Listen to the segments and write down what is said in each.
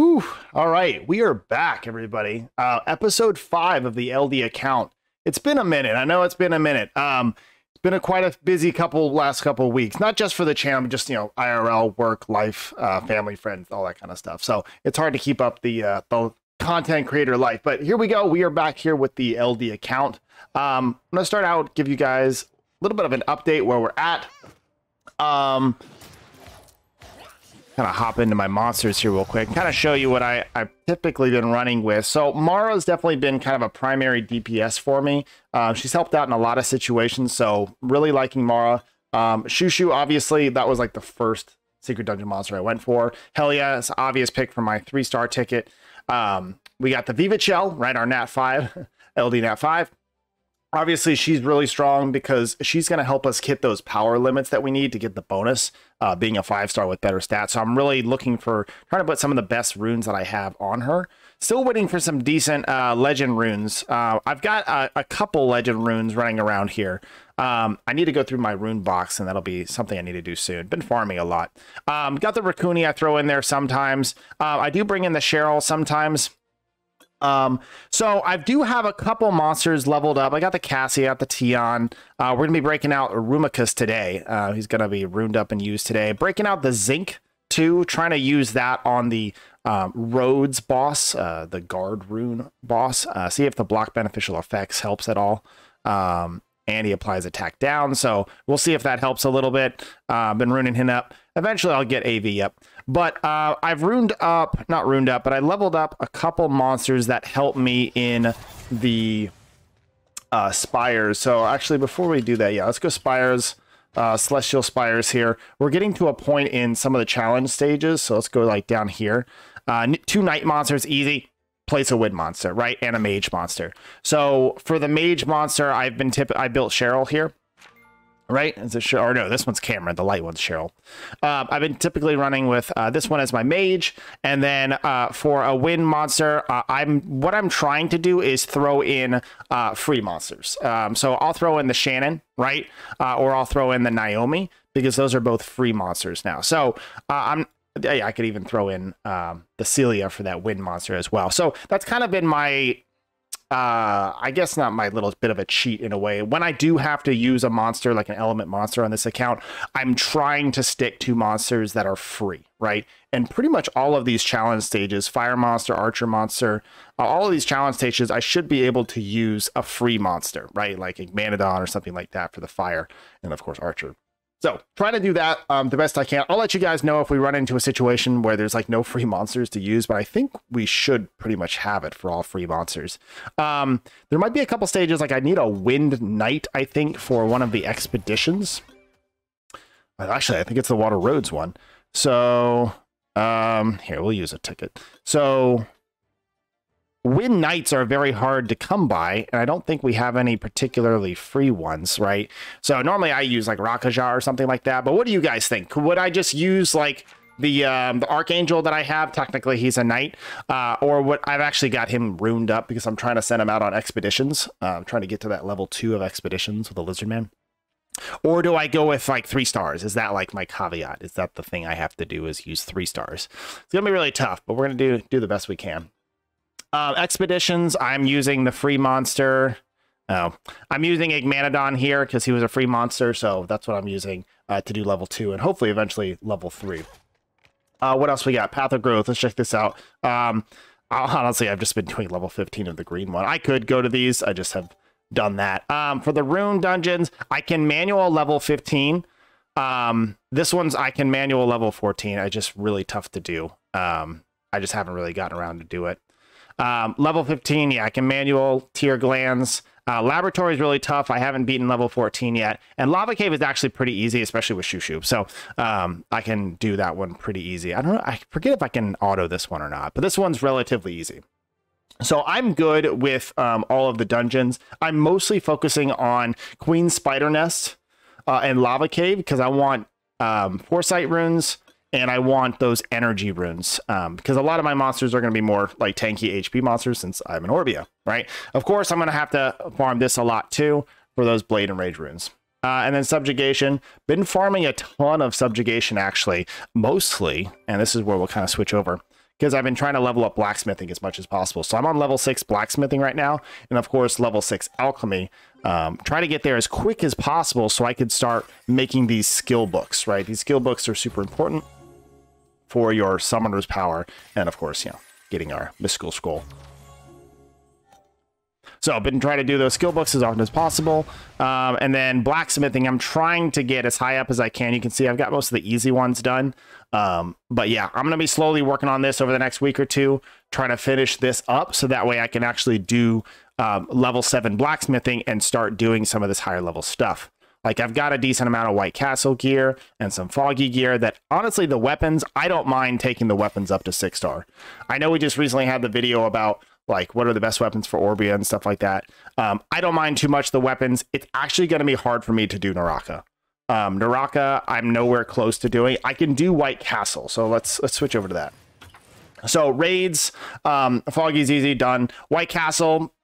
Whew. All right, we are back, everybody. Uh, episode five of the LD account. It's been a minute. I know it's been a minute. Um, it's been a quite a busy couple last couple weeks. Not just for the channel, but just you know, IRL, work, life, uh, family, friends, all that kind of stuff. So it's hard to keep up the uh, the content creator life. But here we go. We are back here with the LD account. Um, I'm gonna start out, give you guys a little bit of an update where we're at. Um, kind of hop into my monsters here real quick kind of show you what I, I've typically been running with. So Mara's definitely been kind of a primary DPS for me. Uh, she's helped out in a lot of situations, so really liking Mara. Um, Shushu, obviously, that was like the first secret dungeon monster I went for. Hell yeah, it's obvious pick for my three-star ticket. Um, we got the Viva Shell, right, our Nat 5, LD Nat 5 obviously she's really strong because she's going to help us hit those power limits that we need to get the bonus uh, being a five star with better stats so i'm really looking for trying to put some of the best runes that i have on her still waiting for some decent uh, legend runes uh, i've got a, a, couple legend runes running around here um, I need to go through my rune box, and that'll be something I need to do soon. Been farming a lot. Um, got the Raccoony I throw in there sometimes. Uh, I do bring in the Cheryl sometimes. Um, so I do have a couple monsters leveled up. I got the Cassie, I got the Tion. Uh, we're gonna be breaking out Rumicus today. Uh, he's gonna be ruined up and used today. Breaking out the Zinc too, trying to use that on the um, Rhodes boss, uh, the guard rune boss. Uh, see if the block beneficial effects helps at all. Um, and he applies attack down. So we'll see if that helps a little bit. Uh, been ruining him up. Eventually I'll get AV up. But uh, I've ruined up, not ruined up, but I leveled up a couple monsters that help me in the uh, spires. So actually, before we do that, yeah, let's go spires, uh, celestial spires here. We're getting to a point in some of the challenge stages. So let's go like down here. Uh, two night monsters, easy. Place a wind monster, right? And a mage monster. So for the mage monster, I've been tip. I built Cheryl here right? Is it Cheryl? Or no, this one's Cameron. The light one's Cheryl. Um, I've been typically running with uh, this one as my mage, and then uh, for a wind monster, uh, I'm what I'm trying to do is throw in uh, free monsters. Um, so I'll throw in the Shannon, right, uh, or I'll throw in the Naomi because those are both free monsters now. So I'm. I could even throw in um, the Celia for that wind monster as well. So that's kind of been my uh, I guess not my little bit of a cheat in a way. When I do have to use a monster like an element monster on this account, I'm trying to stick to monsters that are free, right? And pretty much all of these challenge stages, fire monster, archer monster, uh, all of these challenge stages, I should be able to use a free monster, right? Like a Manodon or something like that for the fire, and of course archer so trying to do that um, the best I can. I'll let you guys know if we run into a situation where there's like no free monsters to use, but I think we should pretty much have it for all free monsters. Um, there might be a couple stages like I need a wind knight, I think, for one of the expeditions. Actually, I think it's the Water Roads one. So um, here, we'll use a ticket. So Wind Knights are very hard to come by, and I don't think we have any particularly free ones, right? So normally I use like Rakaja or something like that, but what do you guys think? Would I just use like the um, the Archangel that I have? Technically, he's a knight, uh, or what? I've actually got him ruined up because I'm trying to send him out on expeditions. Uh, I'm trying to get to that level two of expeditions with the Lizard Man. Or do I go with like three stars? Is that like my caveat? Is that the thing I have to do is use three stars? It's gonna be really tough, but we're gonna do do the best we can. Uh, expeditions, I'm using the free monster. Oh, I'm using Igmanodon here because he was a free monster, so that's what I'm using uh, to do level two and hopefully eventually level three. Uh, what else we got? Path of Growth. Let's check this out. Um, honestly, I've just been doing level 15 of the green one. I could go to these. I just have done that. Um, for the rune dungeons, I can manual level 15. Um, this one's I can manual level 14. I just really tough to do. Um, I just haven't really gotten around to do it. Um, level 15, yeah, I can manual tear glands. Uh, laboratory is really tough. I haven't beaten level 14 yet. And lava cave is actually pretty easy, especially with Shushu. So um, I can do that one pretty easy. I don't know. I forget if I can auto this one or not, but this one's relatively easy. So I'm good with um, all of the dungeons. I'm mostly focusing on Queen Spider Nest uh, and Lava Cave because I want um, Foresight runes, and I want those energy runes um, because a lot of my monsters are going to be more like tanky HP monsters since I'm an Orbia, right? Of course, I'm going to have to farm this a lot too for those Blade and Rage runes. Uh, and then subjugation, been farming a ton of subjugation actually, mostly, and this is where we'll kind of switch over. because I've been trying to level up blacksmithing as much as possible. So I'm on level six blacksmithing right now, and of course level six alchemy. Um, try to get there as quick as possible so I could start making these skill books. Right, these skill books are super important for your summoner's power, and of course, you know, getting our mystical scroll. So I've been trying to do those skill books as often as possible. Um, and then blacksmithing, I'm trying to get as high up as I can. You can see I've got most of the easy ones done. Um, but yeah, I'm going to be slowly working on this over the next week or two, trying to finish this up so that way I can actually do um, level seven blacksmithing and start doing some of this higher level stuff. Like I've got a decent amount of White Castle gear and some foggy gear that honestly the weapons, I don't mind taking the weapons up to six star. I know we just recently had the video about like what are the best weapons for Orbia and stuff like that. Um, I don't mind too much the weapons. It's actually going to be hard for me to do Naraka. Um, Naraka, I'm nowhere close to doing. I can do White Castle, so let's let's switch over to that. So raids, um, Foggy's easy done. White Castle,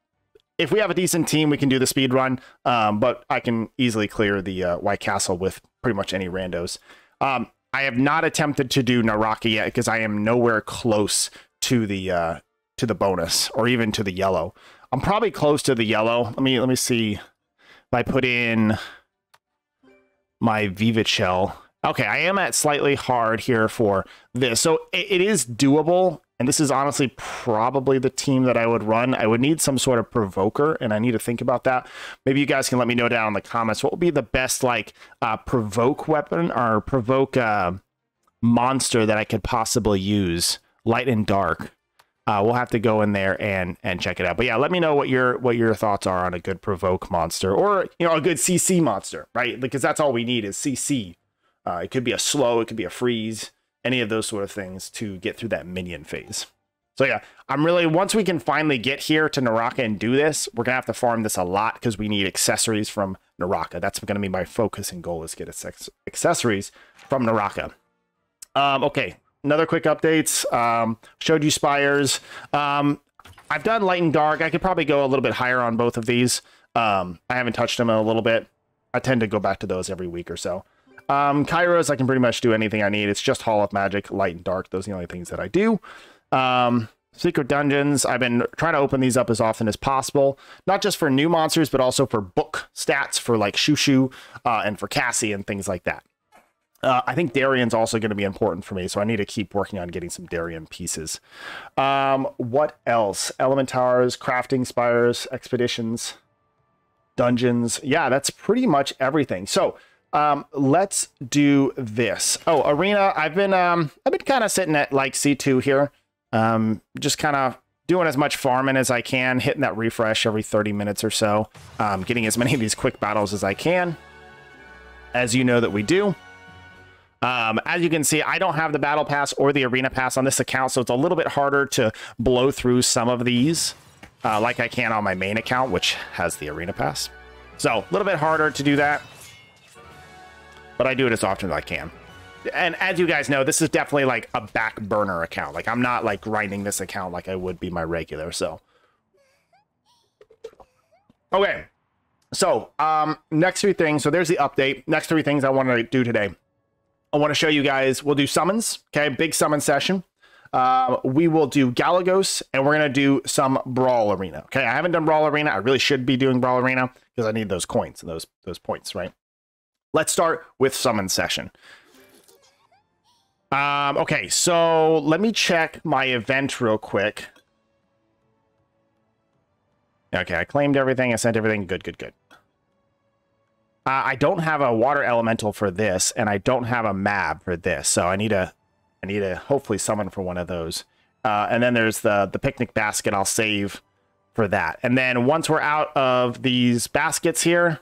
if we have a decent team, we can do the speed run. Um, but I can easily clear the uh, White Castle with pretty much any randos. Um, I have not attempted to do Naraka yet because I am nowhere close to the uh, to the bonus or even to the yellow. I'm probably close to the yellow. Let me let me see if I put in my Vivid Shell. Okay, I am at slightly hard here for this. So it, it is doable. And this is honestly probably the team that I would run. I would need some sort of provoker, and I need to think about that. Maybe you guys can let me know down in the comments what would be the best like uh, provoke weapon or provoke uh, monster that I could possibly use, light and dark uh, we'll have to go in there and and check it out. But yeah, let me know what your what your thoughts are on a good provoke monster or you know a good CC monster, right? Because that's all we need is CC. Uh, it could be a slow, it could be a freeze, any of those sort of things to get through that minion phase. So yeah, I'm really once we can finally get here to Naraka and do this, we're gonna have to farm this a lot because we need accessories from Naraka. That's gonna be my focus and goal is get accessories from Naraka. Um, okay, another quick updates. Um, showed you Spires. Um, I've done Light and Dark. I could probably go a little bit higher on both of these. Um, I haven't touched them in a little bit. I tend to go back to those every week or so. Um, Kairos, I can pretty much do anything I need. It's just Hall of Magic, Light and Dark. Those are the only things that I do. Um, Secret Dungeons, I've been trying to open these up as often as possible, not just for new monsters, but also for book stats for like Shushu uh, and for Cassie and things like that. Uh, I think Darian's also going to be important for me, so I need to keep working on getting some Darian pieces. Um, what else? Element towers, crafting spires, expeditions, dungeons. Yeah, that's pretty much everything. So um, let's do this. Oh, arena. I've been um, I've been kind of sitting at like C2 here, um, just kind of doing as much farming as I can, hitting that refresh every 30 minutes or so, um, getting as many of these quick battles as I can. As you know that we do. Um, as you can see, I don't have the battle pass or the arena pass on this account, so it's a little bit harder to blow through some of these uh, like I can on my main account, which has the arena pass. So a little bit harder to do that, but I do it as often as I can. And as you guys know, this is definitely like a back burner account. Like I'm not like grinding this account like I would be my regular. So, okay. So, um, next three things. So there's the update. Next three things I want to do today. I want to show you guys, we'll do summons, okay? Big summon session. Uh, we will do Galagos, and we're going to do some Brawl Arena, okay? I haven't done Brawl Arena. I really should be doing Brawl Arena because I need those coins and those, those points, right? Let's start with summon session. Um, okay, so let me check my event real quick. Okay, I claimed everything. I sent everything. Good, good, good. Uh, I don't have a water elemental for this, and I don't have a mab for this, so I need a, I need to hopefully summon for one of those. Uh, and then there's the the picnic basket. I'll save for that. And then once we're out of these baskets here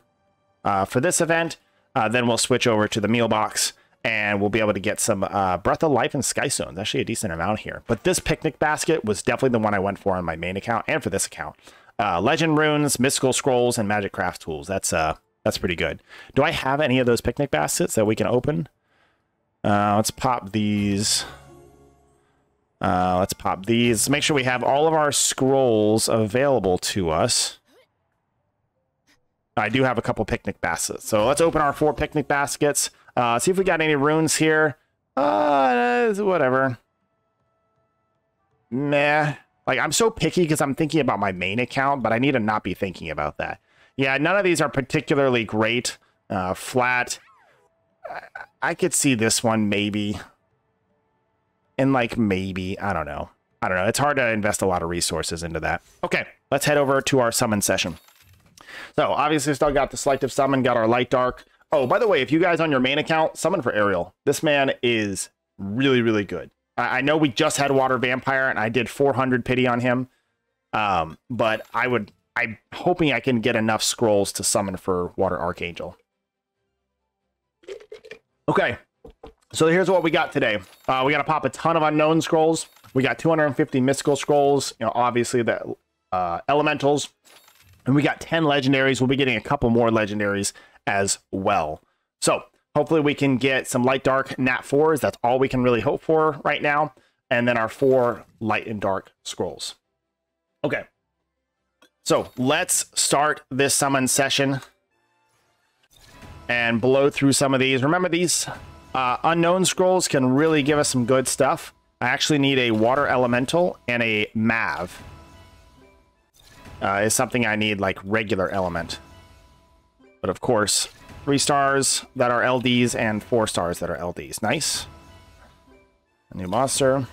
uh, for this event, uh, then we'll switch over to the meal box and we'll be able to get some uh, Breath of Life and Sky Stones. Actually, a decent amount here. But this picnic basket was definitely the one I went for on my main account and for this account. Uh, legend runes, mystical scrolls, and magic craft tools. That's uh that's pretty good. Do I have any of those picnic baskets that we can open? Uh, let's pop these. Uh, let's pop these. Make sure we have all of our scrolls available to us. I do have a couple picnic baskets. So let's open our four picnic baskets. Uh, see if we got any runes here. Uh, whatever. meh. Like I'm so picky because I'm thinking about my main account, but I need to not be thinking about that. Yeah, none of these are particularly great. Uh, flat. I, I could see this one maybe. And like maybe, I don't know. I don't know. It's hard to invest a lot of resources into that. Okay, let's head over to our summon session. So obviously still got the selective summon, got our light dark. Oh, by the way, if you guys on your main account, summon for Ariel. This man is really, really good. I, I know we just had Water Vampire and I did 400 pity on him. Um, but I would, I'm hoping I can get enough scrolls to summon for Water Archangel. Okay, so here's what we got today. Uh, we got to pop a ton of unknown scrolls. We got 250 mystical scrolls. You know, obviously the uh, elementals, and we got 10 legendaries. We'll be getting a couple more legendaries as well. So hopefully we can get some light dark nat 4s. That's all we can really hope for right now. And then our four light and dark scrolls. Okay. So let's start this summon session and blow through some of these. Remember, these uh, unknown scrolls can really give us some good stuff. I actually need a water elemental and a Mav. Uh, is something I need like regular element. But of course, three stars that are LDs and four stars that are LDs. Nice. A new monster.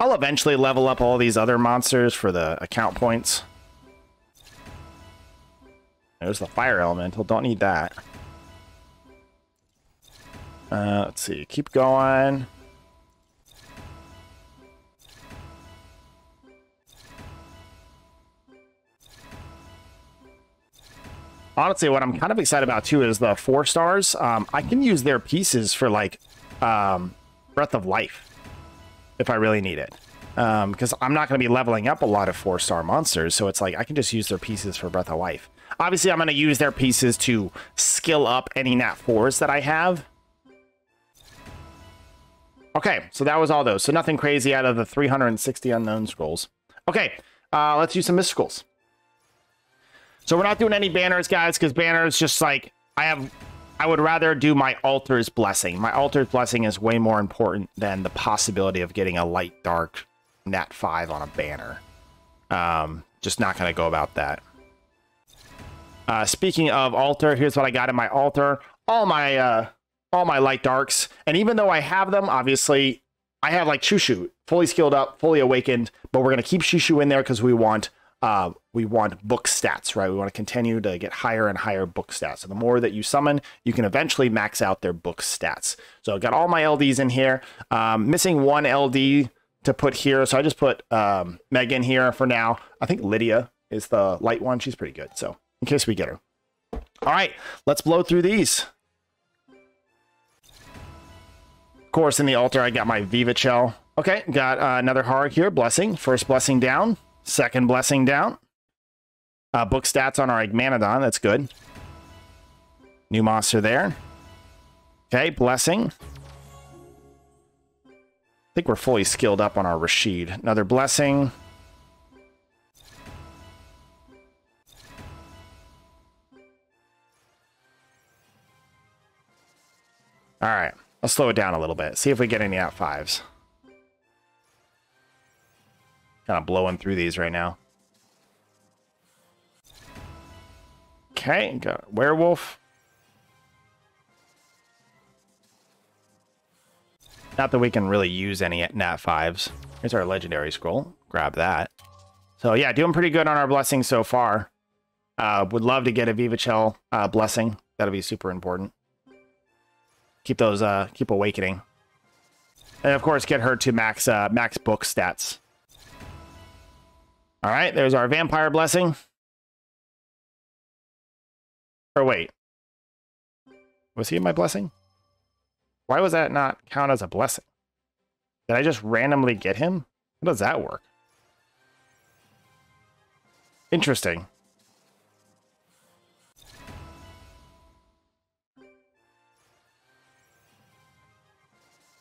I'll eventually level up all these other monsters for the account points. There's the fire elemental. Don't need that. Uh, let's see. Keep going. Honestly, what I'm kind of excited about too is the four stars. Um, I can use their pieces for like um, Breath of Life if I really need it. Because um, I'm not going to be leveling up a lot of four star monsters, so it's like I can just use their pieces for Breath of Life. Obviously, I'm going to use their pieces to skill up any Nat 4s that I have. Okay, so that was all those. So nothing crazy out of the 360 unknown scrolls. Okay, uh, let's use some mysticals. So we're not doing any banners, guys, because banners just like I have. I would rather do my altar's blessing. My altar's blessing is way more important than the possibility of getting a light dark nat five on a banner. Um, just not gonna go about that. Uh, speaking of altar, here's what I got in my altar. All my uh, all my light darks. And even though I have them, obviously, I have like Shushu fully skilled up, fully awakened, but we're to keep Shushu in there because we want uh, we want book stats, right? We want to continue to get higher and higher book stats. So the more that you summon, you can eventually max out their book stats. So I got all my LDs in here. Um, missing one LD to put here. So I just put um, Megan here for now. I think Lydia is the light one. She's pretty good. So in case we get her. All right, let's blow through these Of course, in the altar, I got my Vivichel. Okay, got uh, another Harg here. Blessing. First blessing down. Second blessing down. Uh, book stats on our Igmanodon. That's good. New monster there. Okay, blessing. I think we're fully skilled up on our Rashid. Another blessing. All right. I'll slow it down a little bit. See if we get any out fives. Kind of blowing through these right now. Okay, got werewolf. Not that we can really use any nat fives. Here's our legendary scroll. Grab that. So yeah, doing pretty good on our blessings so far. Uh, would love to get a Vivichel uh, blessing. That'll be super important keep those uh keep awakening. And of course get her to max uh max book stats. All right, there's our vampire blessing. Or wait. Was he my blessing? Why was that not count as a blessing? Did I just randomly get him? How does that work? Interesting.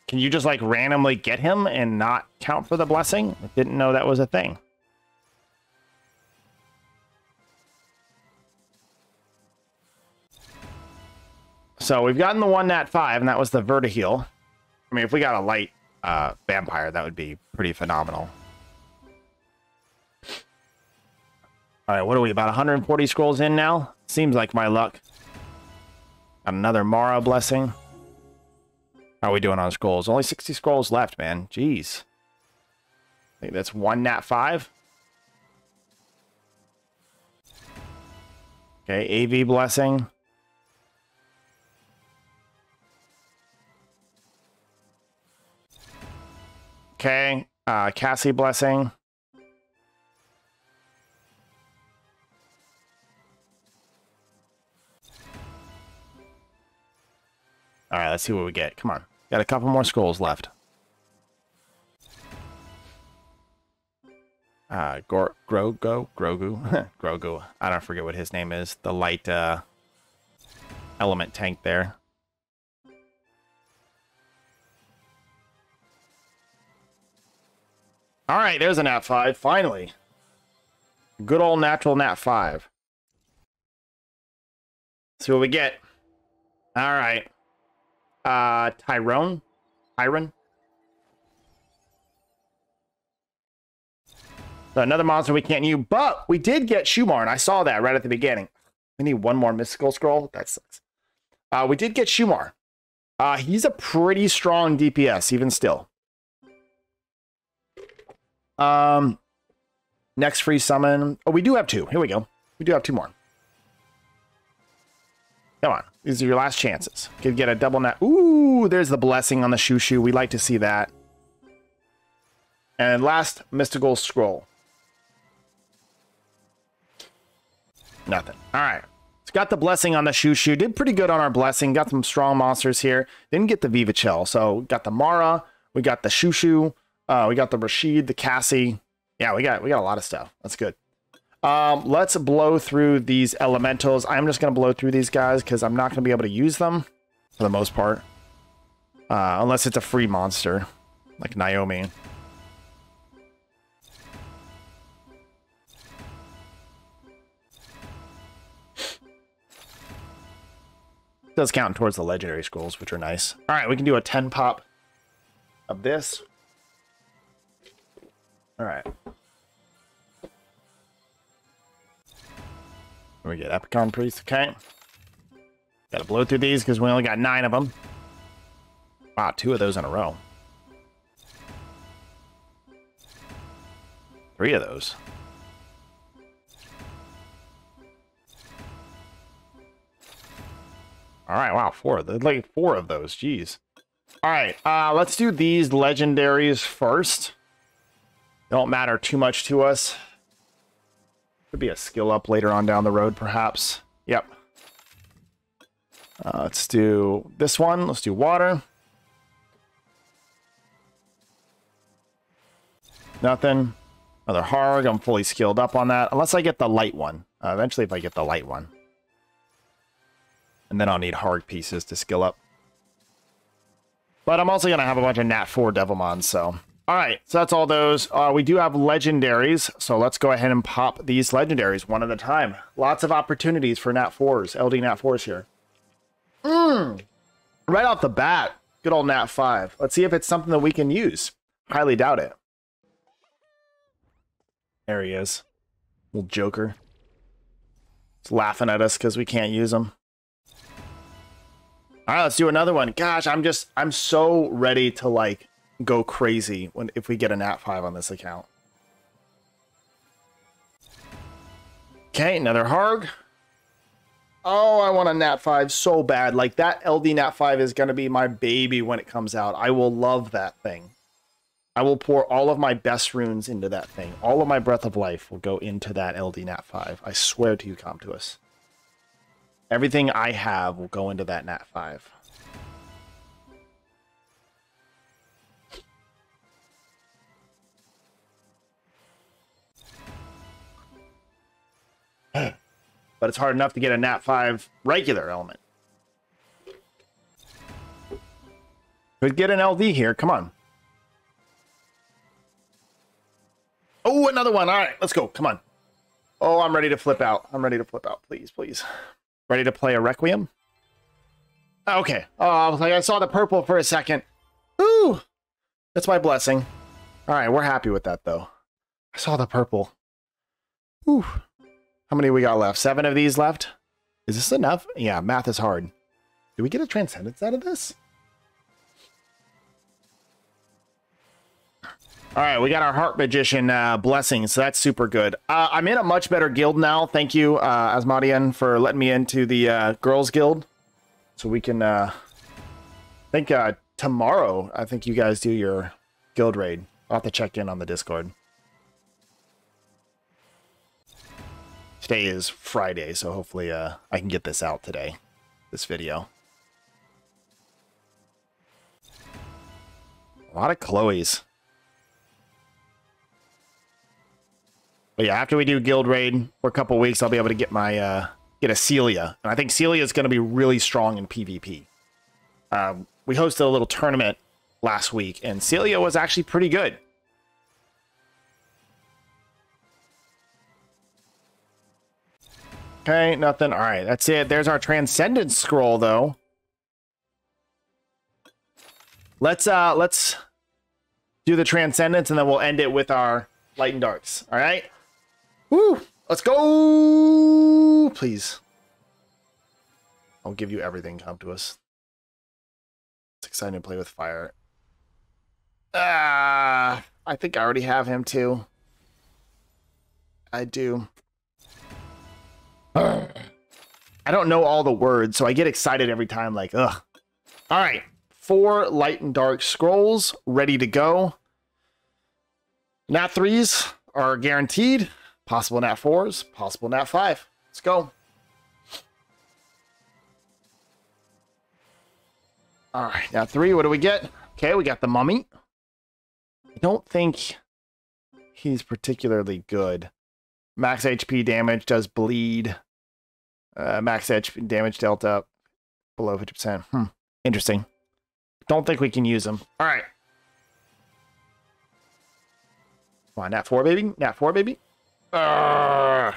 Can you just like randomly get him and not count for the blessing? I didn't know that was a thing. So we've gotten the one nat five, and that was the Verdehile. I mean, if we got a light uh, vampire, that would be pretty phenomenal. All right, what are we, about 140 scrolls in now? Seems like my luck. Got another Mara blessing. How are we doing on scrolls? Only 60 scrolls left, man. Jeez. I think that's one nat five. Okay, AV blessing. Okay, uh, Cassie blessing. All right, let's see what we get. Come on. Got a couple more scrolls left. Uh, Gor Grogo? Grogu? Grogu. I don't forget what his name is. The light uh, element tank there. All right, there's a nat 5, finally. Good old natural nat 5. See what we get. All right. Uh, Tyrone? Tyron? So another monster we can't use, but we did get Shumar, and I saw that right at the beginning. We need one more mystical scroll. That sucks. Uh, we did get Shumar. Uh, he's a pretty strong DPS, even still. Um, next free summon. Oh, we do have two. Here we go. We do have two more. Come on. These are your last chances. Could get a double net. Ooh, there's the blessing on the shoo. We like to see that. And last mystical scroll. Nothing. All right. It's got the blessing on the shoo. Did pretty good on our blessing. Got some strong monsters here. Didn't get the Vivichel. So got the Mara. We got the shoo. Uh, we got the Rashid, the Cassie. Yeah, we got we got a lot of stuff. That's good. Um, let's blow through these elementals. I'm just going to blow through these guys because I'm not going to be able to use them for the most part. Uh, unless it's a free monster, like Naomi. does count towards the legendary scrolls, which are nice. All right, we can do a 10 pop of this. All right. We get Epikion Priest, okay. Gotta blow through these because we only got nine of them. Wow, two of those in a row. Three of those. All right, wow, four. Like four of those. Jeez. All right, uh, let's do these legendaries first. Don't matter too much to us. Could be a skill up later on down the road, perhaps. Yep. Uh, let's do this one. Let's do water. Nothing. Another Harg. I'm fully skilled up on that. Unless I get the light one. Uh, eventually, if I get the light one. And then I'll need Harg pieces to skill up. But I'm also going to have a bunch of Nat 4 Devilmons, so... Alright, so that's all those. Uh, we do have legendaries, so let's go ahead and pop these legendaries one at a time. Lots of opportunities for Nat 4s, LD Nat 4s here. Mmm! Right off the bat, good old Nat 5. Let's see if it's something that we can use. Highly doubt it. There he is. Little Joker. He's laughing at us because we can't use him. All right, let's do another one. Gosh, I'm just, I'm so ready to like go crazy when if we get a nat 5 on this account. Okay, another Harg. Oh, I want a nat 5 so bad. Like that LD nat 5 is going to be my baby when it comes out. I will love that thing. I will pour all of my best runes into that thing. All of my breath of life will go into that LD nat 5. I swear to you, Comptuus. Everything I have will go into that nat 5. but it's hard enough to get a nat 5 regular element. Could get an LD here. Come on. Oh, another one. All right, let's go. Come on. Oh, I'm ready to flip out. I'm ready to flip out. Please, please. Ready to play a Requiem? Okay. Oh, I was like, I saw the purple for a second. Ooh, that's my blessing. All right, we're happy with that, though. I saw the purple. Ooh. How many we got left? Seven of these left? Is this enough? Yeah, math is hard. Do we get a transcendence out of this? All right, we got our Heart Magician uh, blessing, so that's super good. Uh, I'm in a much better guild now. Thank you, uh, Asmodian, for letting me into the uh, Girls Guild. So we can, uh, I think uh, tomorrow, I think you guys do your guild raid. I'll have to check in on the Discord. Today is Friday, so hopefully uh, I can get this out today, this video. A lot of Chloe's. But yeah, after we do guild raid for a couple weeks, I'll be able to get my uh, get a Celia, and I think Celia is going to be really strong in PvP. Um, we hosted a little tournament last week, and Celia was actually pretty good. Okay, nothing. All right, that's it. There's our Transcendence scroll, though. Let's uh, let's do the Transcendence, and then we'll end it with our Light and Darks. All right. Woo! Let's go! Please. I'll give you everything. Come to us. It's exciting to play with fire. Ah, I think I already have him too. I do. I don't know all the words, so I get excited every time, like, ugh. All right. Four light and dark scrolls ready to go. Nat threes are guaranteed. Possible nat fours, possible nat five. Let's go. All right, nat three. What do we get? Okay, we got the mummy. I don't think he's particularly good. Max HP damage does bleed. Uh, max HP damage delta below 50%. Hmm. Interesting. Don't think we can use them. All right. Come on, Nat 4, baby. Nat 4, baby. Uh,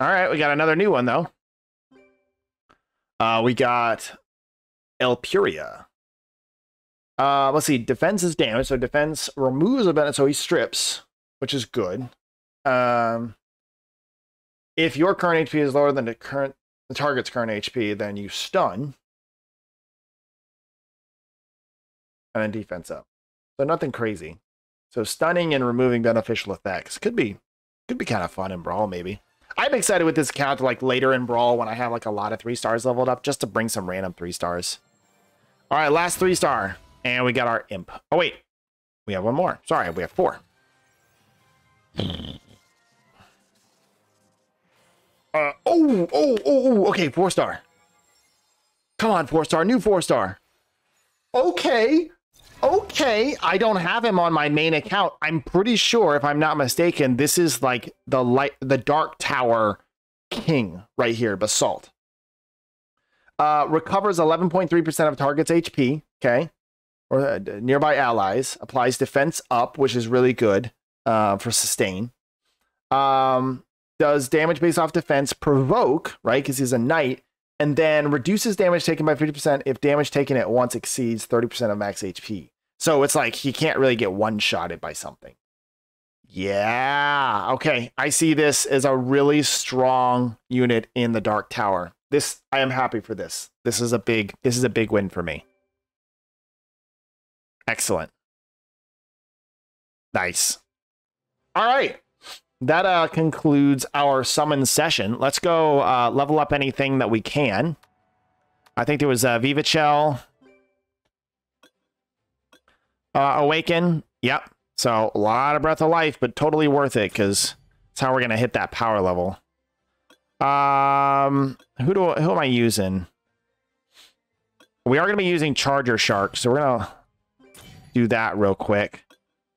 all right, we got another new one though. Uh, we got Elpuria. Uh, let's see. Defense is damage, so defense removes a benefit, so he strips, which is good. Um, if your current HP is lower than the current the target's current HP, then you stun, and then defense up. So nothing crazy. So stunning and removing beneficial effects could be could be kind of fun in Brawl, maybe. I'm excited with this account like later in Brawl when I have like a lot of three stars leveled up just to bring some random three stars. All right, last three star. And we got our imp. Oh, wait. We have one more. Sorry, we have four. Uh, oh, oh, oh, oh, okay, four star. Come on, four star, new four star. Okay, okay, I don't have him on my main account. I'm pretty sure, if I'm not mistaken, this is like the light, the Dark Tower King right here, Basalt. Uh, recovers 11.3% of target's HP, okay, or uh, nearby allies. Applies defense up, which is really good uh, for sustain. Um, does damage based off defense, provoke, right, because he's a knight, and then reduces damage taken by 50% if damage taken at once exceeds 30% of max HP. So it's like he can't really get one shotted by something. Yeah. Okay. I see this as a really strong unit in the Dark Tower. This I am happy for this. This is a big this is a big win for me. Excellent. Nice. All right that uh, concludes our summon session. Let's go uh, level up anything that we can. I think there was uh, Vivichel. Uh, Awaken. Yep. So a lot of Breath of Life, but totally worth it because it's how we're going to hit that power level. Um, who do who am I using? We are going to be using Charger Shark, so we're going to do that real quick.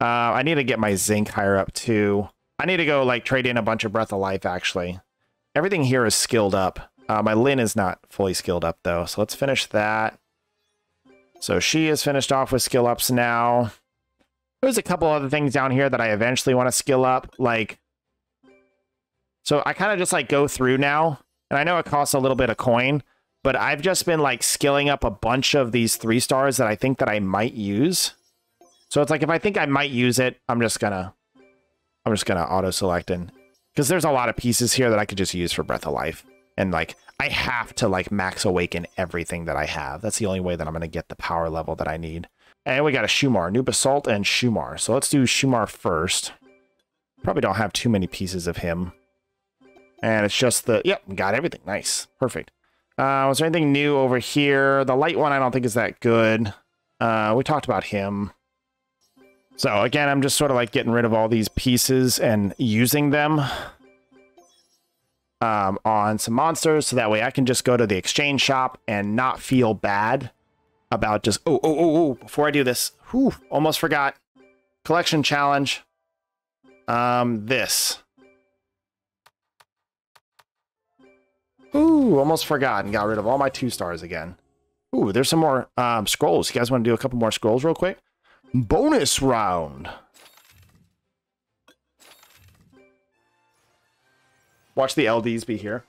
Uh, I need to get my Zinc higher up too. I need to go like trade in a bunch of Breath of Life actually. Everything here is skilled up. Uh, my Lin is not fully skilled up though, so let's finish that. So she is finished off with skill ups now. There's a couple other things down here that I eventually want to skill up, like... So I kind of just like go through now, and I know it costs a little bit of coin, but I've just been like skilling up a bunch of these three stars that I think that I might use. So it's like if I think I might use it, I'm just gonna I'm just gonna auto select and Because there's a lot of pieces here that I could just use for Breath of Life. And like, I have to like max awaken everything that I have. That's the only way that I'm going to get the power level that I need. And we got a Shumar, New Basalt and Shumar. So let's do Shumar first. Probably don't have too many pieces of him. And it's just the, yep, got everything. Nice. Perfect. Uh, was there anything new over here? The light one I don't think is that good. Uh, we talked about him. So again, I'm just sort of like getting rid of all these pieces and using them um, on some monsters. So that way I can just go to the exchange shop and not feel bad about just, oh, oh, oh, oh, before I do this, whew, almost forgot. Collection challenge. Um, this. Ooh, almost forgot and got rid of all my two stars again. Ooh, there's some more um, scrolls. You guys want to do a couple more scrolls real quick? Bonus round. Watch the LDs be here.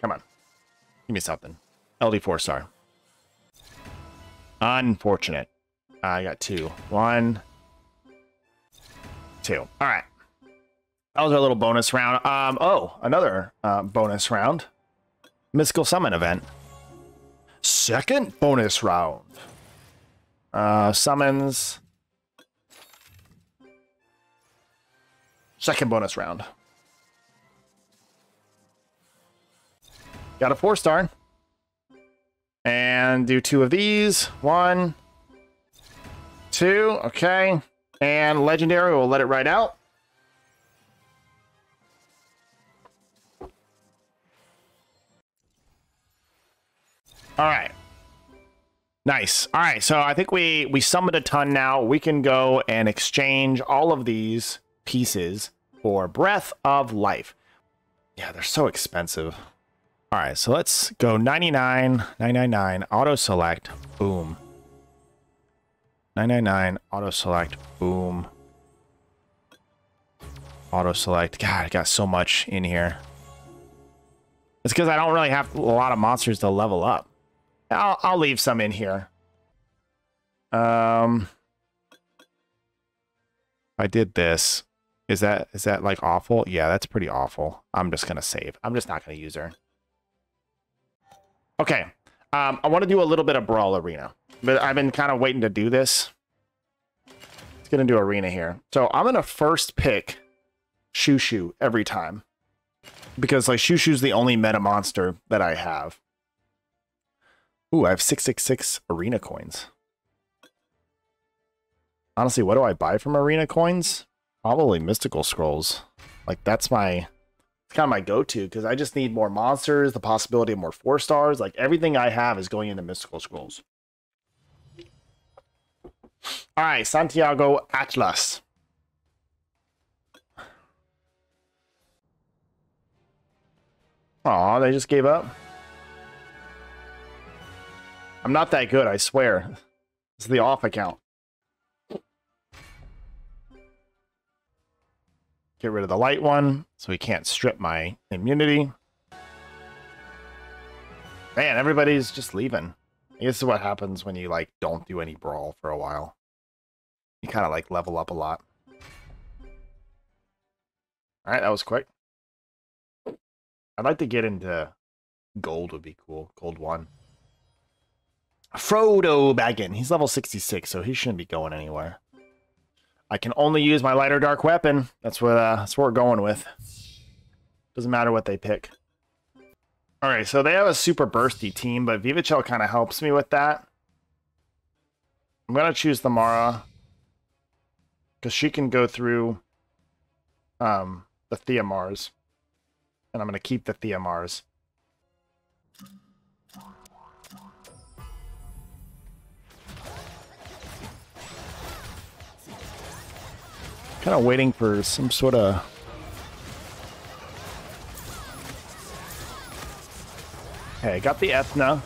Come on. Give me something. LD four star. Unfortunate. I got two. One, two. All right. That was our little bonus round. Um, oh, another uh, bonus round. Mystical Summon event. Second bonus round. Uh, summons. Second bonus round. Got a four star. And do two of these. One, two. Okay. And legendary, we'll let it right out. All right. Nice. All right, so I think we we summoned a ton now. We can go and exchange all of these pieces for Breath of Life. Yeah, they're so expensive. All right, so let's go 99, 999, auto select, boom. 999, auto select, boom. Auto select. God, I got so much in here. It's because I don't really have a lot of monsters to level up. I'll, I'll leave some in here. Um, I did this. Is that is that like awful? Yeah, that's pretty awful. I'm just gonna save. I'm just not gonna use her. Okay. Um, I want to do a little bit of Brawl Arena, but I've been kind of waiting to do this. It's gonna do Arena here. So I'm gonna first pick Shushu every time because like Shushu's the only meta monster that I have. Ooh, I have 666 arena coins. Honestly, what do I buy from arena coins? Probably mystical scrolls. Like that's my it's kind of my go-to because I just need more monsters, the possibility of more four stars. Like everything I have is going into mystical scrolls. All right, Santiago Atlas. Aw, they just gave up. I'm not that good, I swear. It's the off account. Get rid of the light one, so he can't strip my immunity. Man, everybody's just leaving. This is what happens when you, like, don't do any brawl for a while. You kind of, like, level up a lot. Alright, that was quick. I'd like to get into gold would be cool. Gold 1. Frodo Baggin. He's level 66, so he shouldn't be going anywhere. I can only use my lighter dark weapon. That's what uh, that's what we're going with. Doesn't matter what they pick. All right, so they have a super bursty team, but Vivichel kind of helps me with that. I'm gonna choose the Mara because she can go through um, the Theomars, and I'm gonna keep the Theomars. Kind of waiting for some sort of... Okay, got the Ethna.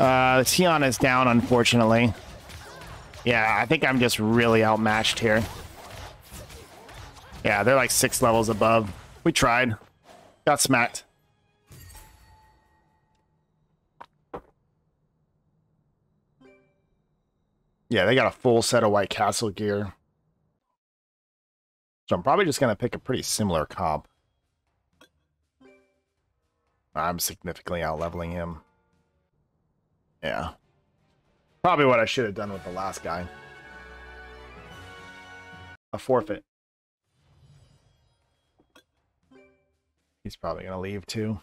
Uh, Sion is down, unfortunately. Yeah, I think I'm just really outmatched here. Yeah, they're like six levels above. We tried. Got smacked. Yeah, they got a full set of White Castle gear. So I'm probably just going to pick a pretty similar comp. I'm significantly out leveling him. Yeah. Probably what I should have done with the last guy. A forfeit. He's probably going to leave too.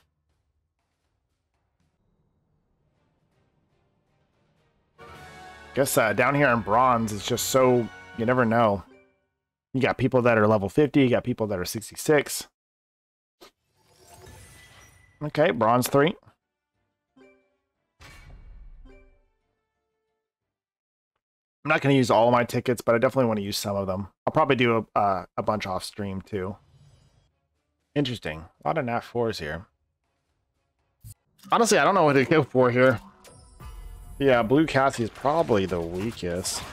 Guess uh, down here in bronze, it's just so you never know. You got people that are level 50, you got people that are 66. Okay, bronze three. I'm not going to use all my tickets, but I definitely want to use some of them. I'll probably do a, uh, a bunch off stream too. Interesting. A lot of nat 4s here. Honestly, I don't know what to go for here. Yeah, Blue Cassie is probably the weakest.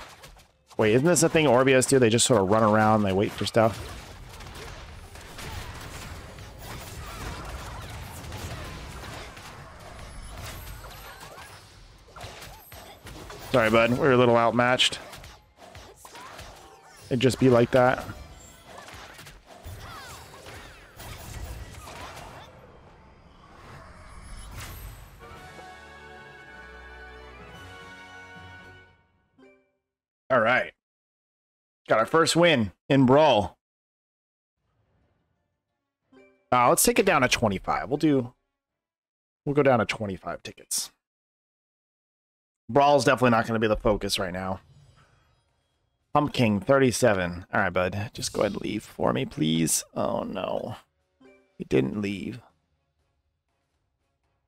Wait, isn't this a thing Orbeez do? They just sort of run around they wait for stuff? Sorry, bud. We're a little outmatched. It'd just be like that. All right. Got our first win in Brawl. Uh, let's take it down to 25. We'll do... We'll go down to 25 tickets. Brawl's definitely not going to be the focus right now. Pumpkin, 37. All right, bud. Just go ahead and leave for me, please. Oh, no. He didn't leave.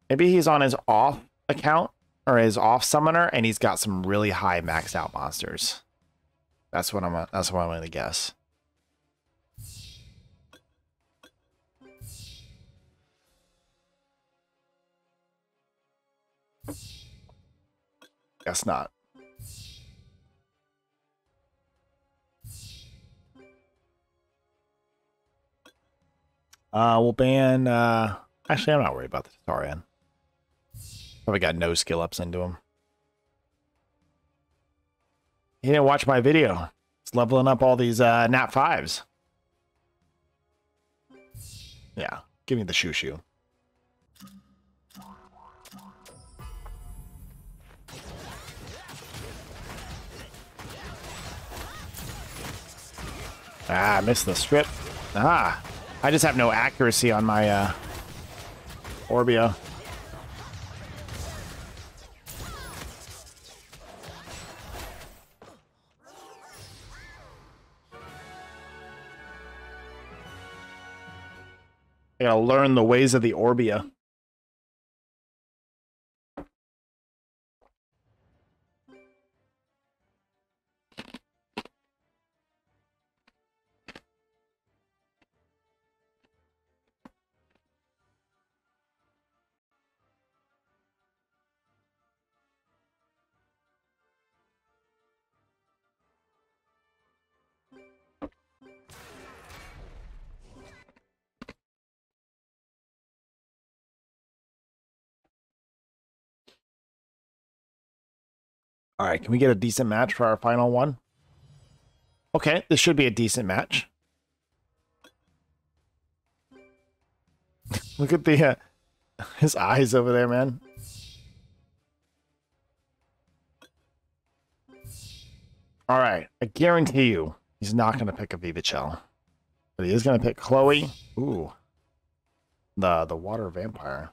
Maybe he's on his off account or his off summoner, and he's got some really high maxed out monsters. That's what I'm. That's what I'm going to guess. Guess not. Uh, we'll ban. Uh, actually, I'm not worried about the Tatarian. Probably got no skill ups into him. He didn't watch my video. It's leveling up all these uh, nat fives. Yeah, give me the Shushu. Ah, I missed the strip. Ah, I just have no accuracy on my uh, Orbia. I gotta learn the ways of the Orbia. All right, can we get a decent match for our final one? Okay, this should be a decent match. Look at the uh, his eyes over there, man. All right, I guarantee you he's not going to pick a Vivachel. But he is going to pick Chloe. Ooh. The the water vampire.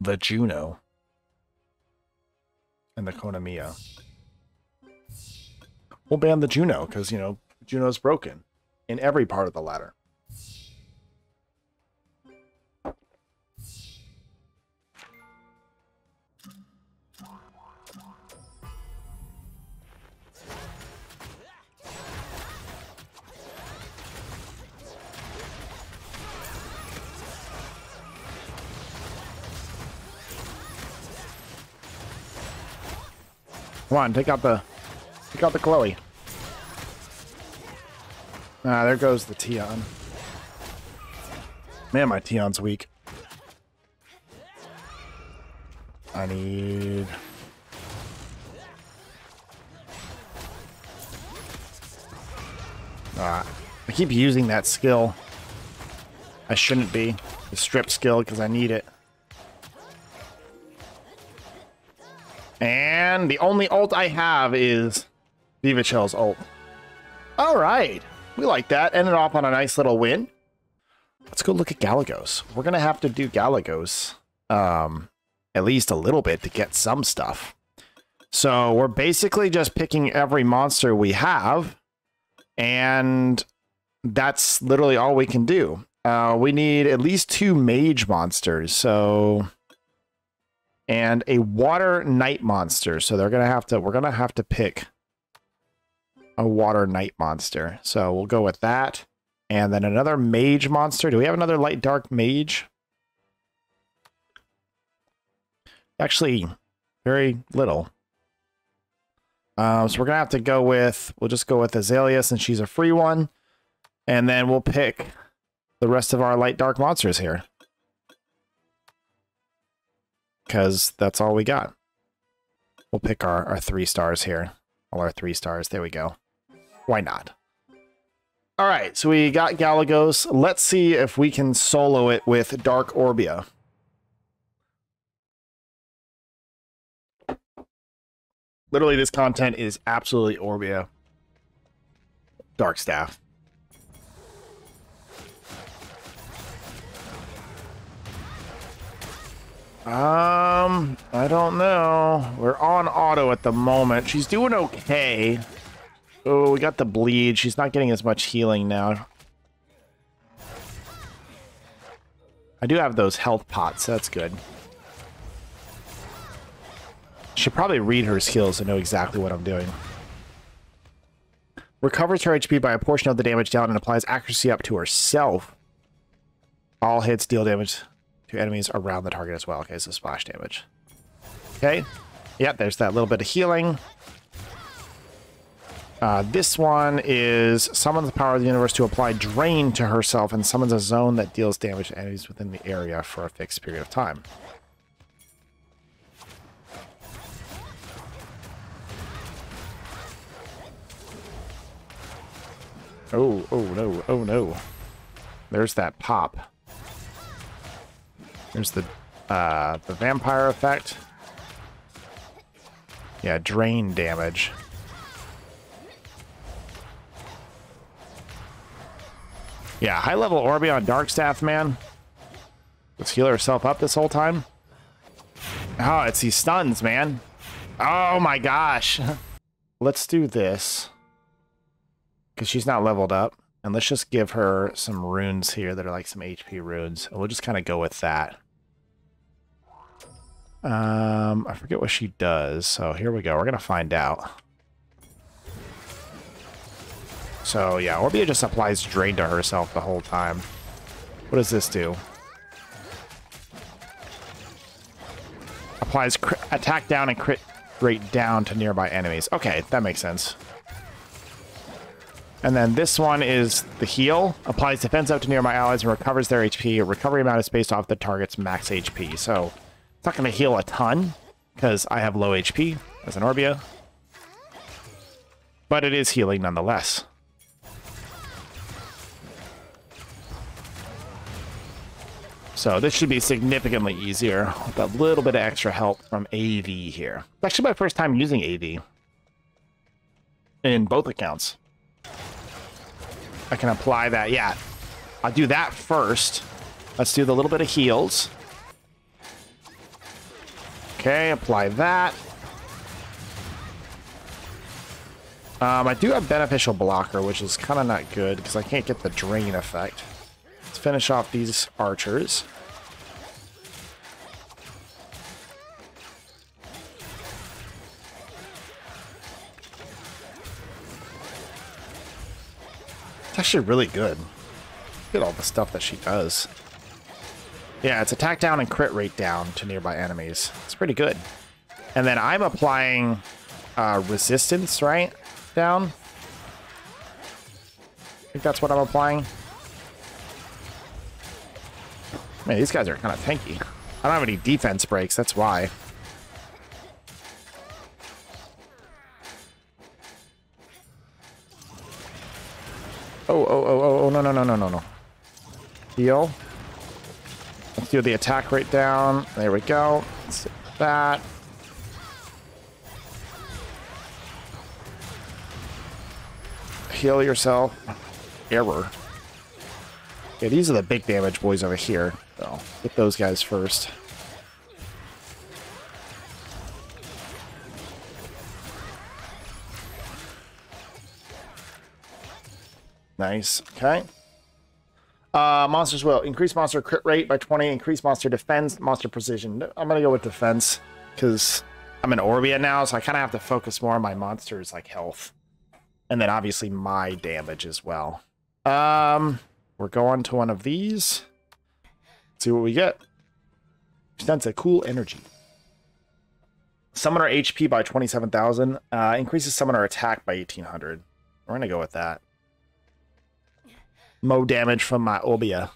The Juno, and the Konamiya. We'll ban the Juno because, you know, Juno's broken in every part of the ladder. Come on, take out the take out the Chloe. Ah, there goes the Tion. Man, my Tion's weak. I need... Ah, I keep using that skill. I shouldn't be. The strip skill, because I need it. The only ult I have is Vivachel's ult. All right. We like that. Ended off on a nice little win. Let's go look at Galagos. We're going to have to do Galagos um, at least a little bit to get some stuff. So we're basically just picking every monster we have. And that's literally all we can do. Uh, we need at least two mage monsters. So and a water night monster. So they're gonna have to we're gonna have to pick a water night monster. So we'll go with that. And then another mage monster. Do we have another light dark mage? Actually, very little. Um, so we're gonna have to go with we'll just go with Azalea since she's a free one. And then we'll pick the rest of our light dark monsters here because that's all we got. We'll pick our, our three stars here. All our three stars. There we go. Why not? All right, so we got Galagos. Let's see if we can solo it with Dark Orbia. Literally, this content is absolutely Orbia. Dark Staff. Um, I don't know. We're on auto at the moment. She's doing okay. Oh, we got the bleed. She's not getting as much healing now. I do have those health pots. So that's good. Should probably read her skills to know exactly what I'm doing. Recovers her HP by a portion of the damage down and applies accuracy up to herself. All hits deal damage to enemies around the target as well. Okay, so splash damage. Okay. Yep, there's that little bit of healing. Uh, this one is summons the power of the universe to apply drain to herself and summons a zone that deals damage to enemies within the area for a fixed period of time. Oh, oh no, oh no. There's that pop. There's the uh, the vampire effect. Yeah, drain damage. Yeah, high level Orbi on Dark Staff, man. Let's heal herself up this whole time. Oh, it's these stuns, man. Oh my gosh. Let's do this. Because she's not leveled up. And let's just give her some runes here that are like some HP runes. And we'll just kind of go with that. Um, I forget what she does. So here we go. We're going to find out. So yeah, Orbia just applies Drain to herself the whole time. What does this do? Applies attack down and crit rate down to nearby enemies. Okay, that makes sense. And then this one is the heal. Applies defense up to nearby allies and recovers their HP. Recovery amount is based off the target's max HP. So it's not going to heal a ton because I have low HP as an Orbia. But it is healing nonetheless. So this should be significantly easier with a little bit of extra help from AV here. It's actually my first time using AV in both accounts. I can apply that. Yeah, I'll do that first. Let's do the little bit of heals. Okay, apply that. Um, I do have Beneficial Blocker, which is kind of not good because I can't get the Drain effect. Let's finish off these archers. Actually really good. Look at all the stuff that she does. Yeah, it's attack down and crit rate down to nearby enemies. It's pretty good. And then I'm applying uh, resistance, right? Down. I think that's what I'm applying. Man, these guys are kind of tanky. I don't have any defense breaks, that's why. Oh, oh, oh, oh, oh, no, no, no, no, no, no. Heal. Let's do the attack rate down. There we go. Let's that. Heal yourself. Error. Yeah, these are the big damage boys over here. So, get those guys first. Nice. Okay. Uh, monsters will increase monster crit rate by 20, increase monster defense, monster precision. I'm going to go with defense because I'm in Orbia now, so I kind of have to focus more on my monsters like health. And then obviously my damage as well. Um, we're going to one of these. Let's see what we get. Sense a cool energy. Summoner HP by 27,000. Uh, increases summoner attack by 1,800. We're to go with that. Mo damage from my Orbia.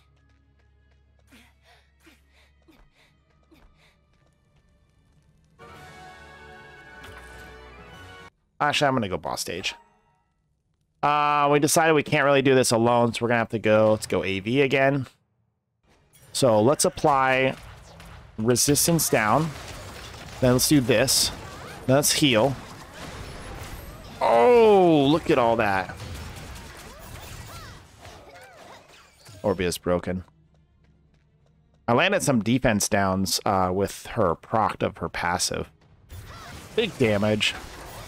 Actually, I'm going to go boss stage. Uh, we decided we can't really do this alone, so we're going to have to go, let's go AV again. So let's apply resistance down. Then let's do this. Then let's heal. Oh, look at all that. Orbia's broken. I landed some defense downs uh, with her proct of her passive. Big damage.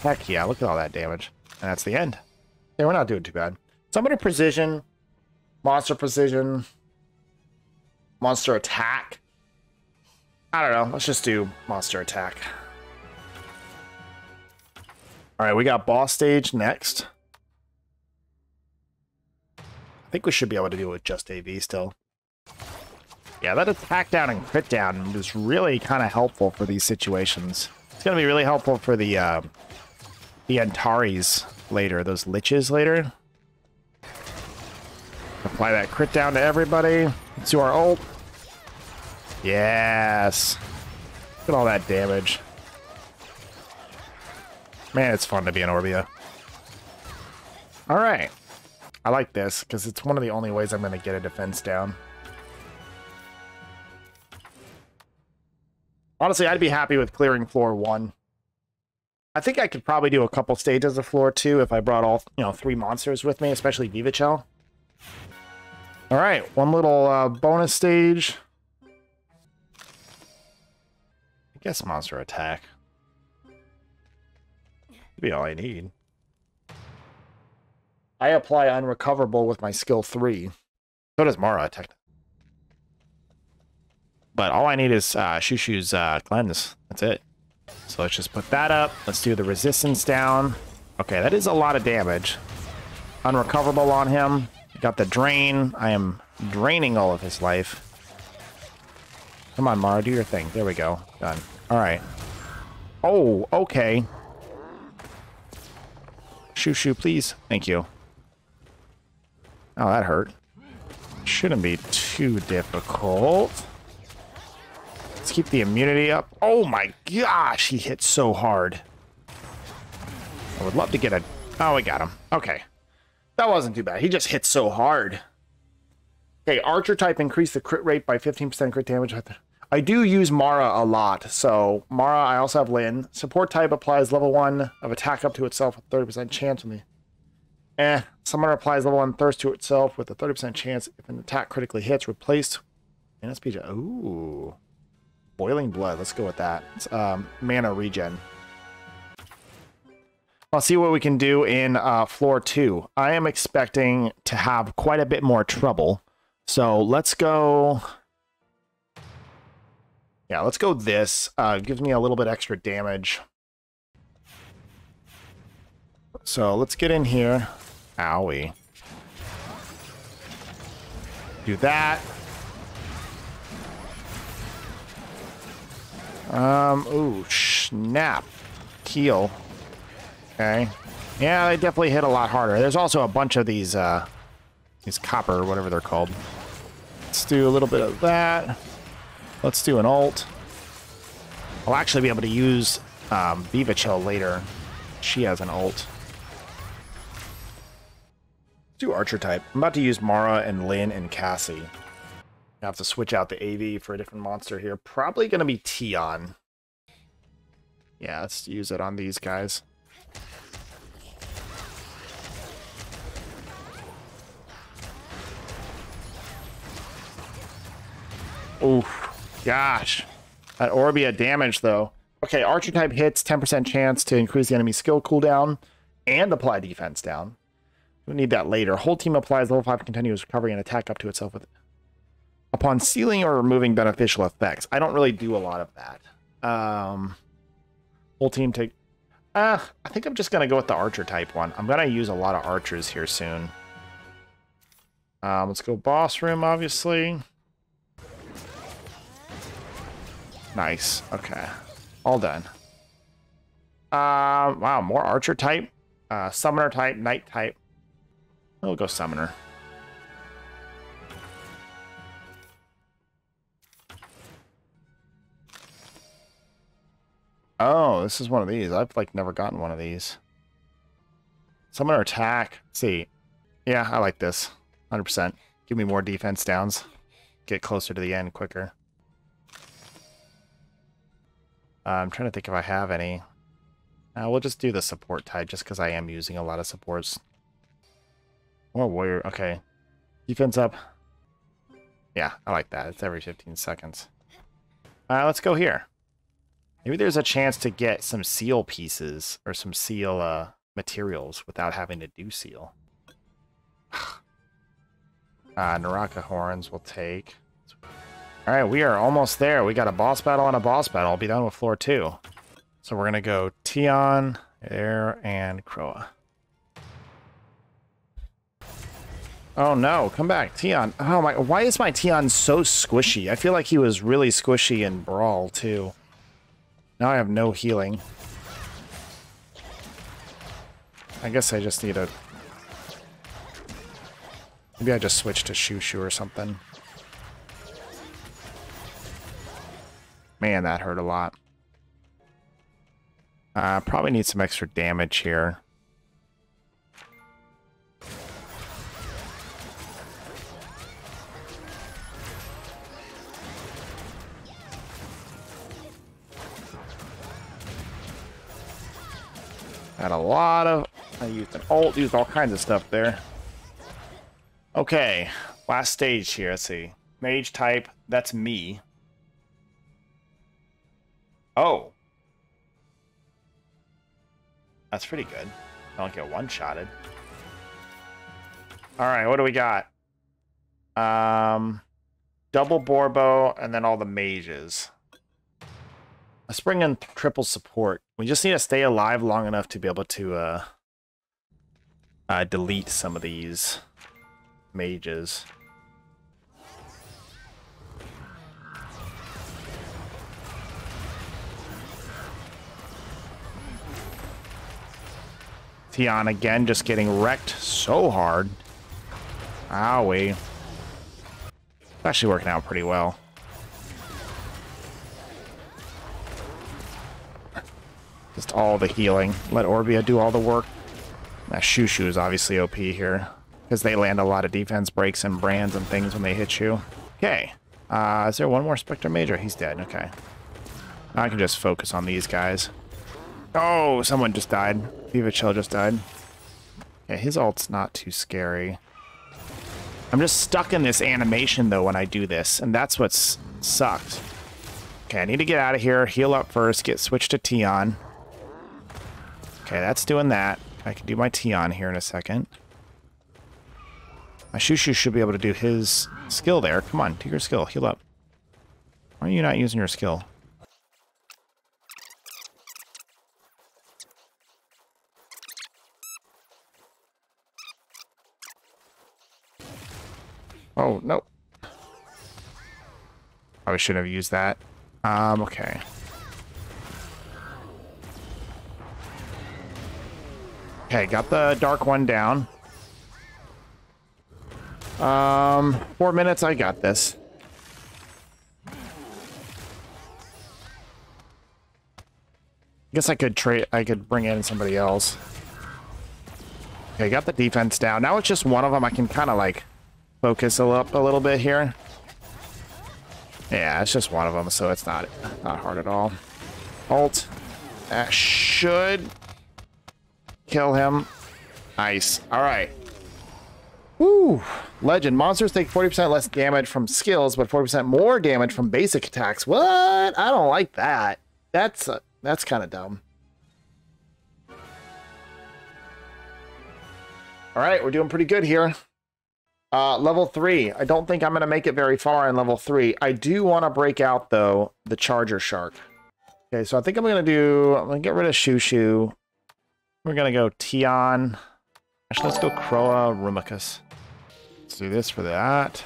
Heck yeah, look at all that damage. And that's the end. Yeah, we're not doing too bad. Somebody precision, monster precision, monster attack. I don't know. Let's just do monster attack. All right, we got boss stage next. Think we should be able to do it with just AV still. Yeah, that attack down and crit down is really kind of helpful for these situations. It's going to be really helpful for the uh, the Antares later, those liches later. Apply that crit down to everybody. Let's do our ult. Yes. Look at all that damage. Man, it's fun to be an Orbia. Alright. I like this, because it's one of the only ways I'm going to get a defense down. Honestly, I'd be happy with clearing floor one. I think I could probably do a couple stages of floor two if I brought all, you know, three monsters with me, especially Vivachel. All right, one little uh, bonus stage. I guess monster attack. be all I need. I apply unrecoverable with my skill three. So does Mara, technically. But all I need is uh, Shushu's uh, cleanse. That's it. So let's just put that up. Let's do the resistance down. Okay, that is a lot of damage. Unrecoverable on him. Got the drain. I am draining all of his life. Come on, Mara, do your thing. There we go. Done. All right. Oh, okay. Shushu, please. Thank you. Oh, that hurt. Shouldn't be too difficult. Let's keep the immunity up. Oh my gosh, he hit so hard. I would love to get a... Oh, we got him. Okay. That wasn't too bad. He just hit so hard. Okay, Archer type increase the crit rate by 15% crit damage. I do use Mara a lot. So, Mara, I also have Lyn. Support type applies level 1 of attack up to itself with 30% chance on the... Eh. Summoner applies level 1 thirst to itself with a 30% chance if an attack critically hits. Replace... NSP... Ooh. Boiling Blood. Let's go with that. It's, um, mana regen. I'll see what we can do in uh, floor two. I am expecting to have quite a bit more trouble. So let's go... Yeah, let's go this. Uh, gives me a little bit extra damage. So let's get in here. Owie. Do that. Um, ooh, snap. Keel. Okay. Yeah, they definitely hit a lot harder. There's also a bunch of these, uh, these copper, whatever they're called. let's do a little bit of that. Let's do an ult. I'll actually be able to use um, Vivachel later. She has an ult. Let's do Archer type. I'm about to use Mara and Lyn and Cassie. I have to switch out the AV for a different monster here. Probably going to be Tion. Yeah, let's use it on these guys. Oof. Gosh. That Orbia damage, though. Okay, Archer type hits, 10% chance to increase the enemy skill cooldown and apply defense down. We'll need that later. Whole team applies level 5 continuous recovery and attack up to itself with upon sealing or removing beneficial effects. I don't really do a lot of that. Um, whole team take... Uh, I think I'm just going to go with the Archer type one. I'm going to use a lot of Archers here soon. Um, let's go boss room, obviously. Nice. Okay. All done. Uh, wow, more Archer type. Uh, summoner type, Knight type. We'll go Summoner. Oh, this is one of these. I've like never gotten one of these. Summoner attack. See. Yeah, I like this. 100%. Give me more defense downs. Get closer to the end quicker. Uh, I'm trying to think if I have any. Uh, we'll just do the support type just because I am using a lot of supports. More warrior. Okay. Defense up. Yeah, I like that. It's every 15 seconds. Uh, let's go here. Maybe there's a chance to get some seal pieces or some seal uh, materials without having to do seal. uh, Naraka horns will take. All right, we are almost there. We got a boss battle and a boss battle. I'll be done with floor two. So we're going to go Tion, Air, and Kroa. Oh no, come back, Tion. Oh my, why is my Tion so squishy? I feel like he was really squishy in Brawl too. Now I have no healing. I guess I just need a... Maybe I just switch to Shushu or something. Man, that hurt a lot. Uh, probably need some extra damage here. Had a lot of... I used an ult, used all kinds of stuff there. Okay, last stage here, let's see. Mage type, that's me. Oh. That's pretty good. I don't get one-shotted. Alright, what do we got? Um, double Borbo, and then all the mages. Let's bring in triple support. We just need to stay alive long enough to be able to uh, uh, delete some of these mages. Tian again, just getting wrecked so hard. Owie. It's actually working out pretty well. Just all the healing. Let Orbia do all the work. That Shushu is obviously OP here. Because they land a lot of defense breaks and brands and things when they hit you. Okay. Uh, is there one more Spectre Major? He's dead. Okay. I can just focus on these guys. Oh, someone just died. Vivachel just died. Yeah, his ult's not too scary. I'm just stuck in this animation, though, when I do this. And that's what's sucked. Okay, I need to get out of here. Heal up first. Get switched to Tion. Okay, that's doing that. I can do my Tion here in a second. My Shushu should be able to do his skill there. Come on, do your skill. Heal up. Why are you not using your skill? Oh, no. Probably shouldn't have used that. Um, okay. Okay, got the dark one down. Um, four minutes, I got this. guess I could trade, I could bring in somebody else. Okay, got the defense down. Now it's just one of them. I can kind of like focus up a little bit here. Yeah, it's just one of them, so it's not not hard at all. Ult. That should kill him. Nice. All right. Woo! Legend. Monsters take 40% less damage from skills, but 40% more damage from basic attacks. What? I don't like that. That's uh, that's kind of dumb. All right, we're doing pretty good here. Uh, level three. I don't think I'm going to make it very far in level three. I do want to break out, though, the Charger Shark. Okay, so I think I'm going to do... I'm going to get rid of Shushu. We're to go Tian. Actually, let's go Croa Rumicus. Let's do this for that.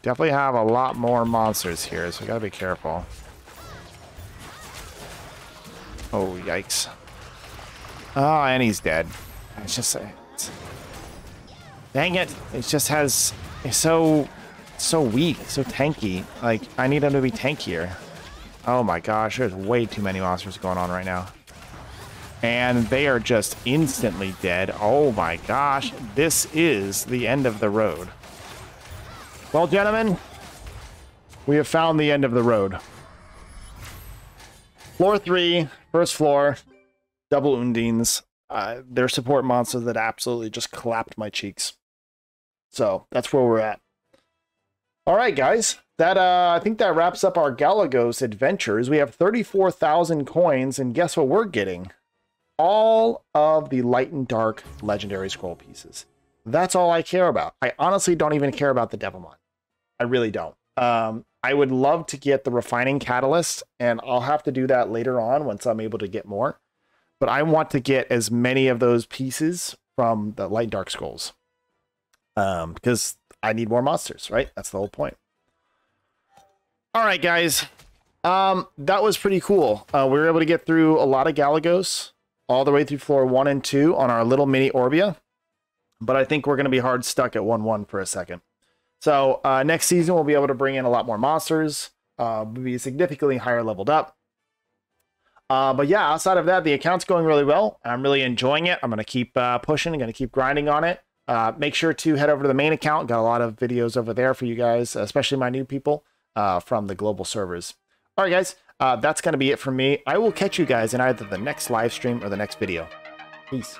Definitely have a lot more monsters here, so we got to be careful. Oh, yikes. Oh, and he's dead. It's just... It's, dang it. It just has... It's so... So weak. So tanky. Like, I need him to be tankier. Oh my gosh, there's way too many monsters going on right now. And they are just instantly dead. Oh my gosh. This is the end of the road. Well, gentlemen, we have found the end of the road. Floor three, first floor, double Undines. Uh, their support monster that absolutely just clapped my cheeks. So that's where we're at. All right, guys. That uh, I think that wraps up our Galagos adventures. We have 34,000 coins, and guess what we're getting? All of the light and dark legendary scroll pieces. That's all I care about. I honestly don't even care about the Devilmon. I really don't. Um, I would love to get the refining catalyst, and I'll have to do that later on once I'm able to get more. But I want to get as many of those pieces from the light and dark scrolls. Um, because I need more monsters, right? That's the whole point. All right, guys. Um, that was pretty cool. Uh, we were able to get through a lot of Galagos all the way through floor one and two on our little mini Orbia. But I think we're going to be hard stuck at 1-1 for a second. So uh, next season, we'll be able to bring in a lot more monsters, uh, be significantly higher leveled up. Uh, but yeah, outside of that, the account's going really well. I'm really enjoying it. I'm going to keep uh, pushing, I'm going to keep grinding on it. Uh, make sure to head over to the main account. Got a lot of videos over there for you guys, especially my new people uh, from the global servers. All right, guys, uh, that's going to be it for me. I will catch you guys in either the next live stream or the next video. Peace.